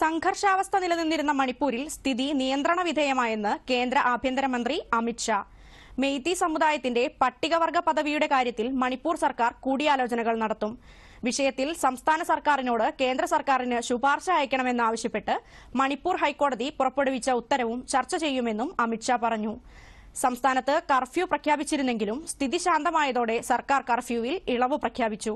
സംഘർഷാവസ്ഥ നിലനിന്നിരുന്ന മണിപ്പൂരിൽ സ്ഥിതി നിയന്ത്രണ വിധേയമായെന്ന് കേന്ദ്ര ആഭ്യന്തരമന്ത്രി അമിത്ഷാ മെയ്തി സമുദായത്തിന്റെ പട്ടികവർഗ പദവിയുടെ കാര്യത്തിൽ മണിപ്പൂർ സർക്കാർ കൂടിയാലോചനകൾ നടത്തും. വിഷയത്തിൽ സംസ്ഥാന സർക്കാരിനോട് കേന്ദ്ര സർക്കാരിന് ശുപാർശ അയക്കണമെന്നാവശ്യപ്പെട്ട് മണിപ്പൂർ ഹൈക്കോടതി പുറപ്പെടുവിച്ച ഉത്തരവും ചർച്ച ചെയ്യുമെന്നും അമിത്ഷാ പറഞ്ഞു. സംസ്ഥാനത്ത് കർഫ്യൂ പ്രഖ്യാപിച്ചിരുന്നെങ്കിലും സ്ഥിതി ശാന്തമായതോടെ സർക്കാർ കർഫ്യൂവിൽ ഇളവ് പ്രഖ്യാപിച്ചു.